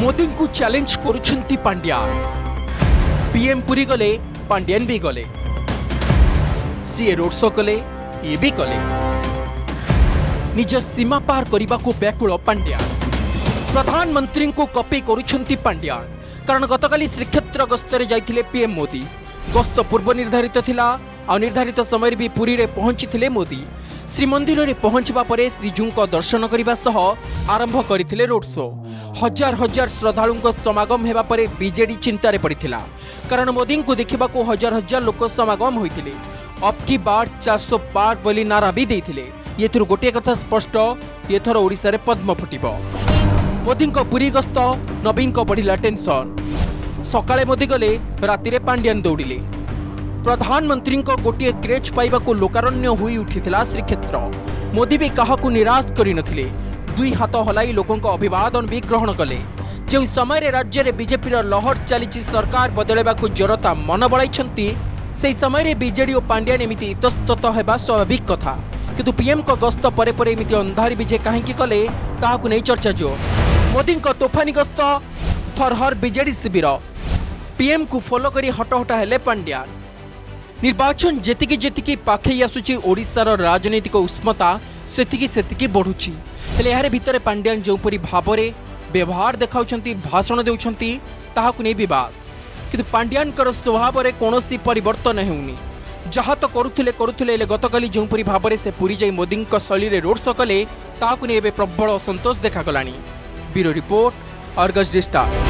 मोदी को चैलेंज करुंट पांड्या पीएम पुरी गले पांड्यान भी गले सीए रोड शो कले ये भी कले निज सीमा पार करने को व्याकु पांड्या प्रधानमंत्री को कपे कर पांड्या कारण गतकाल श्रीक्षेत्र गस्तर जाते पीएम मोदी गस्त पूर्व निर्धारित आ निर्धारित समय भी पुरी में पहुंची मोदी ଶ୍ରୀମନ୍ଦିରରେ ପହଞ୍ଚିବା ପରେ ଶ୍ରୀଜୀଉଙ୍କ ଦର୍ଶନ କରିବା ସହ ଆରମ୍ଭ କରିଥିଲେ ରୋଡ୍ ଶୋ ହଜାର ହଜାର ଶ୍ରଦ୍ଧାଳୁଙ୍କ ସମାଗମ ହେବା ପରେ ବିଜେଡି ଚିନ୍ତାରେ ପଡ଼ିଥିଲା କାରଣ ମୋଦିଙ୍କୁ ଦେଖିବାକୁ ହଜାର ହଜାର ଲୋକ ସମାଗମ ହୋଇଥିଲେ ଅପ୍କି ବାର୍ ଚାରିଶହ ପାର୍ ବୋଲି ନାରା ବି ଦେଇଥିଲେ ଏଥିରୁ ଗୋଟିଏ କଥା ସ୍ପଷ୍ଟ ଏଥର ଓଡ଼ିଶାରେ ପଦ୍ମ ଫୁଟିବ ମୋଦିଙ୍କ ପୁରୀ ଗସ୍ତ ନବୀନଙ୍କ ବଢ଼ିଲା ଟେନସନ୍ ସକାଳେ ମୋଦି ଗଲେ ରାତିରେ ପାଣ୍ଡିଆନ୍ ଦୌଡ଼ିଲେ प्रधानमंत्री गोटे क्रेज पाइबा लोकारण्य हो उठिला श्रीक्षेत्र मोदी भी क्या निराश कर दुई हाथ हलाई लोकों अभिवादन भी ग्रहण कले जो समय राज्य में बीजेपी लहर चली सरकार बदलवा जरता मन बल से समय विजे और पांड्यान एमती इतस्तत होगा स्वाभाविक कथा किंतु पीएम को गस्त परे एमती अंधारी विजे कहीं कले ताकू नहीं चर्चा जो मोदी तोफानी गस्त थरहर विजेड शिविर पीएम को फोलो कर हटहटा हेले पांड्या ନିର୍ବାଚନ ଯେତିକି ଯେତିକି ପାଖେଇ ଆସୁଛି ଓଡ଼ିଶାର ରାଜନୈତିକ ଉଷ୍ମତା ସେତିକି ସେତିକି ବଢ଼ୁଛି ହେଲେ ଏହାର ଭିତରେ ପାଣ୍ଡିଆନ ଯେଉଁପରି ଭାବରେ ବ୍ୟବହାର ଦେଖାଉଛନ୍ତି ଭାଷଣ ଦେଉଛନ୍ତି ତାହାକୁ ନେଇ ବିବାଦ କିନ୍ତୁ ପାଣ୍ଡିଆନଙ୍କର ସ୍ୱଭାବରେ କୌଣସି ପରିବର୍ତ୍ତନ ହେଉନି ଯାହା ତ କରୁଥିଲେ କରୁଥିଲେ ହେଲେ ଗତକାଲି ଯେଉଁପରି ଭାବରେ ସେ ପୁରୀ ଯାଇ ମୋଦିଙ୍କ ଶୈଳୀରେ ରୋଡ୍ ଶୋ କଲେ ତାହାକୁ ନେଇ ଏବେ ପ୍ରବଳ ଅସନ୍ତୋଷ ଦେଖାଗଲାଣି ବ୍ୟୁରୋ ରିପୋର୍ଟ ଅର୍ଗସ୍ ଡିଷ୍ଟାର୍